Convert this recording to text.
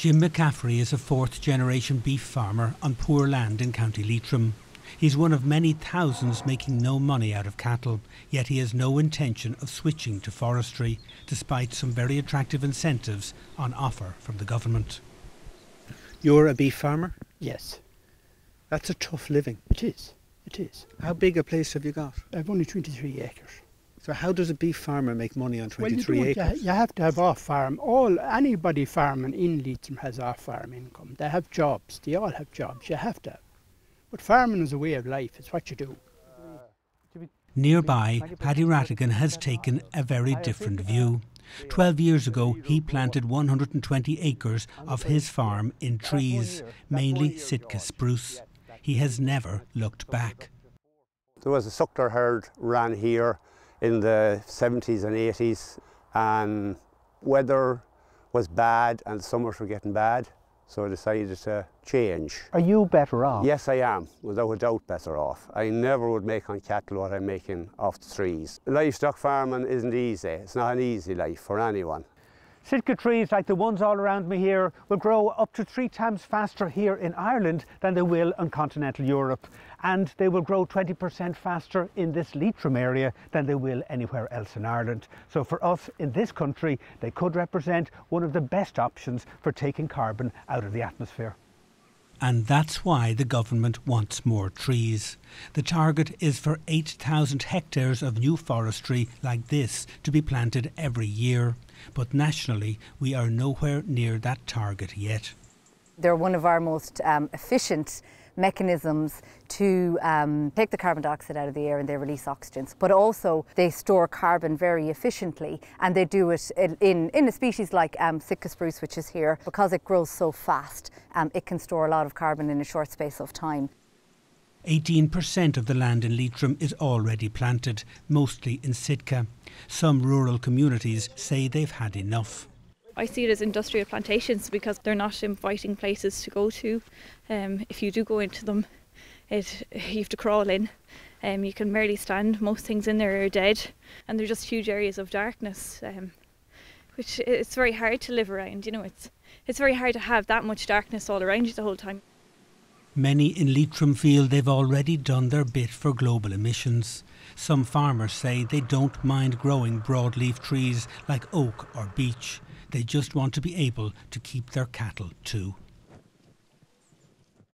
Jim McCaffrey is a fourth generation beef farmer on poor land in County Leitrim. He's one of many thousands making no money out of cattle, yet he has no intention of switching to forestry, despite some very attractive incentives on offer from the government. You're a beef farmer? Yes, That's a tough living. it is. It is. How big a place have you got? I've only 23 acres. So how does a beef farmer make money on 23 well, you, acres? you, you have to have off farm. All anybody farming in Leitrim has off farm income. They have jobs. They all have jobs. You have to. Have. But farming is a way of life. It's what you do. Nearby, Paddy Rattigan has taken a very different view. Twelve years ago, he planted 120 acres of his farm in trees, mainly Sitka spruce. He has never looked back. There was a suckler herd ran here in the 70s and 80s, and weather was bad and summers were getting bad, so I decided to change. Are you better off? Yes, I am, without a doubt, better off. I never would make on cattle what I'm making off the trees. Livestock farming isn't easy. It's not an easy life for anyone. Sitka trees like the ones all around me here will grow up to three times faster here in Ireland than they will in continental Europe. And they will grow 20% faster in this Leitrim area than they will anywhere else in Ireland. So for us in this country, they could represent one of the best options for taking carbon out of the atmosphere. And that's why the government wants more trees. The target is for 8,000 hectares of new forestry like this to be planted every year. But nationally, we are nowhere near that target yet. They're one of our most um, efficient mechanisms to um, take the carbon dioxide out of the air and they release oxygen. But also they store carbon very efficiently and they do it in, in a species like um, Sitka spruce, which is here. Because it grows so fast, um, it can store a lot of carbon in a short space of time. 18% of the land in Leitrim is already planted, mostly in Sitka. Some rural communities say they've had enough. I see it as industrial plantations because they're not inviting places to go to. Um, if you do go into them, it you have to crawl in. Um, you can barely stand. Most things in there are dead, and they're just huge areas of darkness, um, which it's very hard to live around. You know, it's it's very hard to have that much darkness all around you the whole time. Many in Leitrim feel they've already done their bit for global emissions. Some farmers say they don't mind growing broadleaf trees like oak or beech. They just want to be able to keep their cattle too.